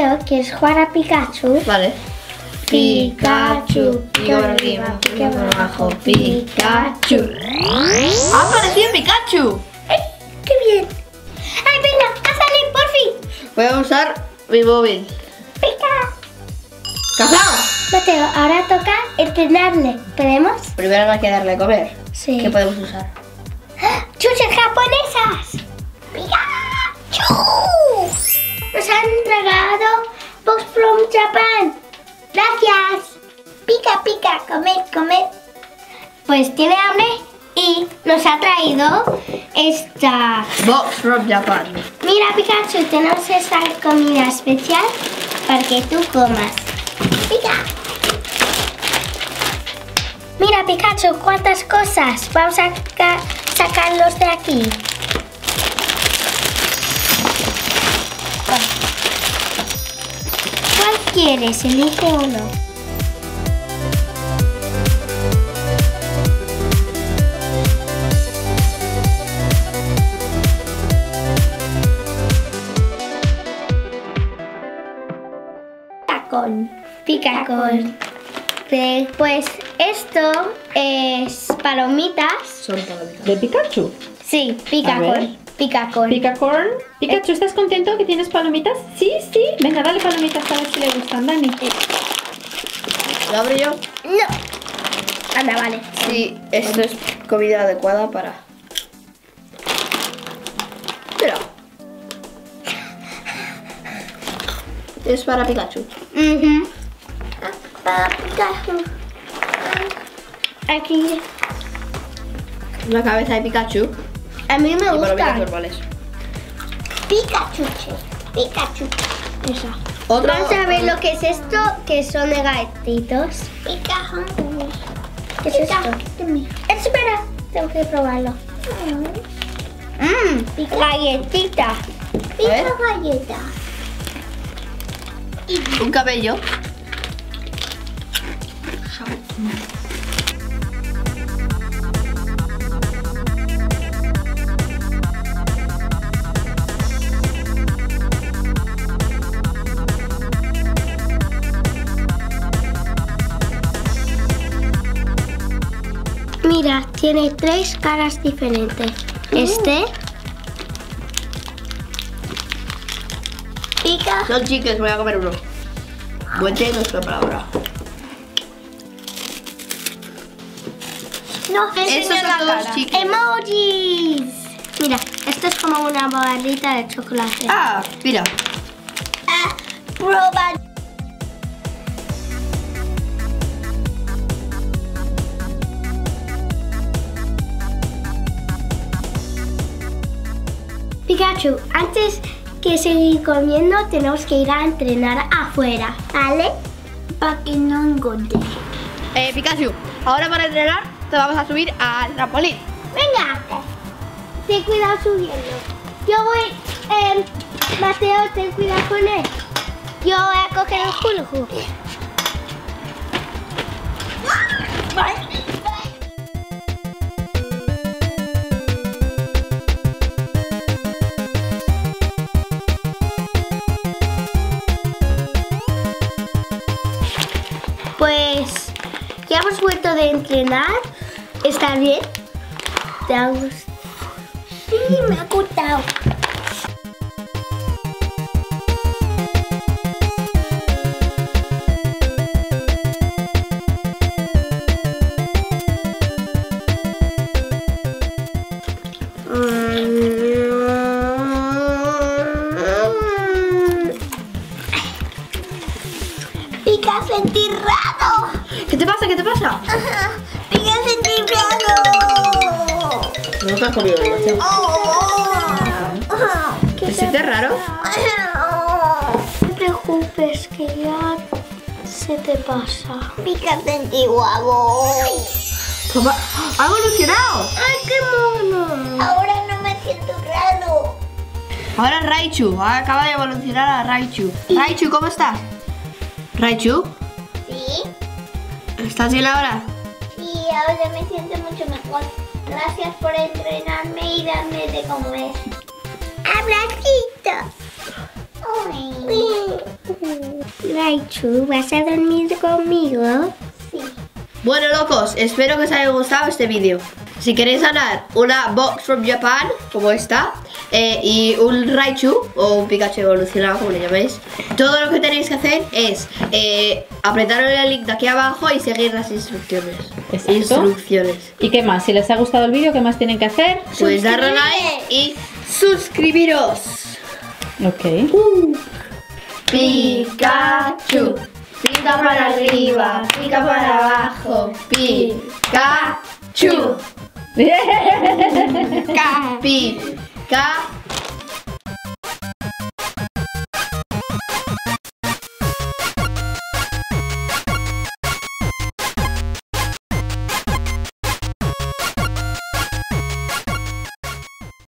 Mateo, ¿quieres jugar a Pikachu? Vale. Pikachu, pica por arriba, pica por abajo, Pikachu. ¡Ha aparecido Pikachu! ¡Ay, qué bien! ¡Ay, venga, pásale, por fin! Voy a usar mi móvil. ¡Pica! ¡Cazado! Mateo, ahora toca entrenarle. ¿Podemos? Primero hay que darle a comer. Sí. ¿Qué podemos usar? Pues tiene hambre y nos ha traído esta. Box from Japan. Mira, Pikachu, tenemos esta comida especial para que tú comas. Pica. Mira, Pikachu, cuántas cosas. Vamos a ca- sacarlos de aquí. ¿Cuál quieres? Elige uno. Picacón. Picacón. Pues esto es palomitas. Son palomitas. ¿De Pikachu? Sí, picacón. Picacón. ¿Picacorn? Pikachu, ¿estás contento que tienes palomitas? Sí, sí. Venga, dale palomitas a ver si le gustan, Dani. ¿Lo abro yo? no. Anda, vale. Sí, esto es comida adecuada para... Mira. Es para Pikachu. Ujú. Para Pikachu. Aquí. La cabeza de Pikachu A mí me normales. Pikachu. Pikachu. Esa. Otro... Vamos a ver lo que es esto, que son de gatitos. Pikachu. ¿Qué es esto? Espera, tengo que probarlo. Mmm, galletita. ver. galleta. Un cabello. Mira, tiene tres caras diferentes. Este. Pica. Son chicles, voy a comer uno. Buente nuestra palabra. No, Estos son todos chicles. Emojis. Mira, esto es como una barrita de chocolate. Ah, mira. Ah, proba. Pikachu, antes que seguir comiendo tenemos que ir a entrenar afuera, ¿vale? Para que no engorde. Eh, Pikachu, ahora para entrenar te vamos a subir al trampolín. Venga, ten cuidado subiendo. Yo voy, eh, Mateo, ten cuidado con él. Yo voy a coger el hula vuelto de entrenar. ¿Está bien? ¿Te ha gustado? Sí, me ha gustado. Pica te te pasa? Pica enterrado. No te has comido demasiado. ¿Qué ¿Te sientes raro? No te preocupes que ya se te pasa. Pícate en Chihuahua. Toma. ¡Ha evolucionado! ¡Ay, qué mono! Ahora no me siento raro. Ahora Raichu. Acaba de evolucionar a Raichu. Raichu, ¿cómo estás? Raichu, ¿Sí? ¿Estás bien ahora? Sí, ahora me siento mucho mejor. Gracias por entrenarme y darme de comer. ¡Abracito! Raichu, ¿vas a dormir conmigo? Sí. Bueno, locos, espero que os haya gustado este vídeo. Si queréis ganar una box from Japan, como esta, eh, y un Raichu, o un Pikachu evolucionado, como le llaméis, todo lo que tenéis que hacer es eh, apretar el link de aquí abajo y seguir las instrucciones. Exacto. Instrucciones. ¿Y qué más? Si les ha gustado el vídeo, ¿qué más tienen que hacer? Pues darle like y suscribiros. Ok. Pikachu, pica para arriba, pica para abajo, Pikachu, Pikachu.